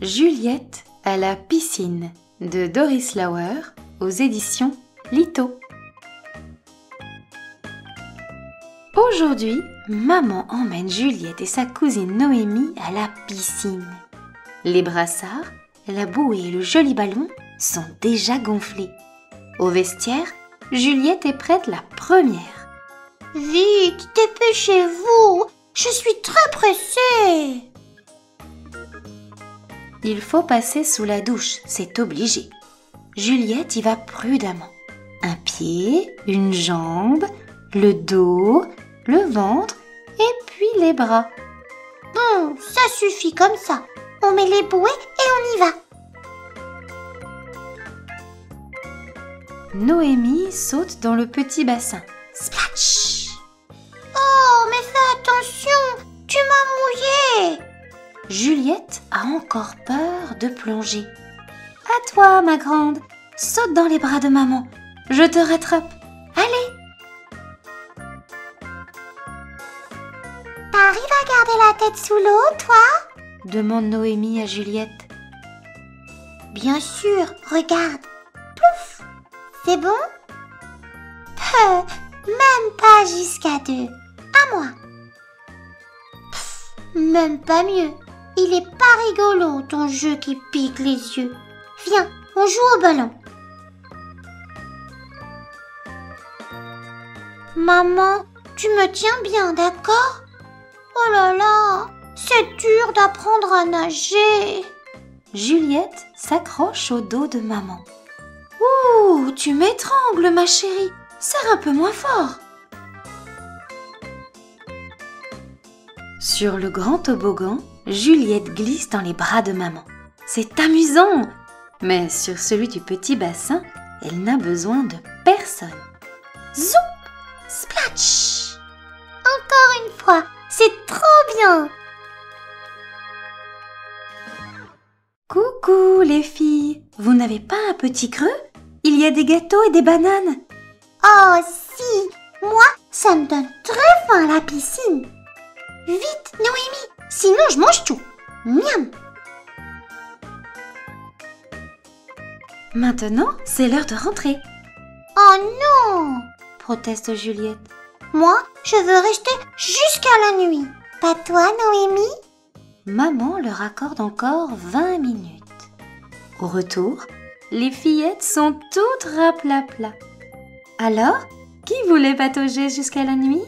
Juliette à la piscine de Doris Lauer aux éditions Lito. Aujourd'hui, maman emmène Juliette et sa cousine Noémie à la piscine. Les brassards, la bouée et le joli ballon sont déjà gonflés. Au vestiaire, Juliette est prête la première. Vite, dépêchez-vous, je suis très pressée. Il faut passer sous la douche, c'est obligé. Juliette y va prudemment. Un pied, une jambe, le dos, le ventre et puis les bras. Bon, ça suffit comme ça. On met les bouées et on y va. Noémie saute dans le petit bassin. Juliette a encore peur de plonger. À toi, ma grande, saute dans les bras de maman. Je te rattrape. Allez T'arrives à garder la tête sous l'eau, toi? Demande Noémie à Juliette. Bien sûr, regarde. Pouf C'est bon? Peu, même pas jusqu'à deux. À moi. Pff, même pas mieux. Il est pas rigolo ton jeu qui pique les yeux. Viens, on joue au ballon. Maman, tu me tiens bien, d'accord? Oh là là, c'est dur d'apprendre à nager. Juliette s'accroche au dos de maman. Ouh, tu m'étrangles, ma chérie. Serre un peu moins fort. Sur le grand toboggan, Juliette glisse dans les bras de maman. C'est amusant. Mais sur celui du petit bassin, elle n'a besoin de personne. Zoup Splatch Encore une fois, c'est trop bien Coucou les filles, vous n'avez pas un petit creux? Il y a des gâteaux et des bananes. Oh si Moi, ça me donne très faim la piscine. Vite, Noémie, sinon je mange tout. Miam Maintenant, c'est l'heure de rentrer. Oh non proteste Juliette. Moi, je veux rester jusqu'à la nuit. Pas toi, Noémie? Maman leur accorde encore 20 minutes. Au retour, les fillettes sont toutes raplapla. Alors, qui voulait patauger jusqu'à la nuit?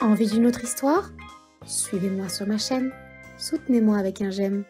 Envie d'une autre histoire? Suivez-moi sur ma chaîne. Soutenez-moi avec un j'aime.